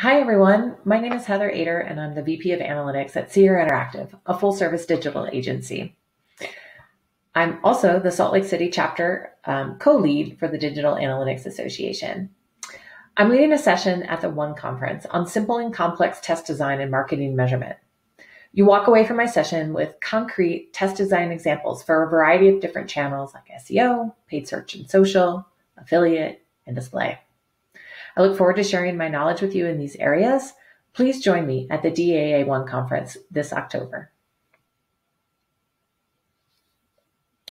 Hi, everyone. My name is Heather Aeder, and I'm the VP of Analytics at Sierra Interactive, a full service digital agency. I'm also the Salt Lake City chapter um, co lead for the Digital Analytics Association. I'm leading a session at the One Conference on simple and complex test design and marketing measurement. You walk away from my session with concrete test design examples for a variety of different channels like SEO, paid search and social, affiliate, and display. I look forward to sharing my knowledge with you in these areas. Please join me at the DAA1 conference this October.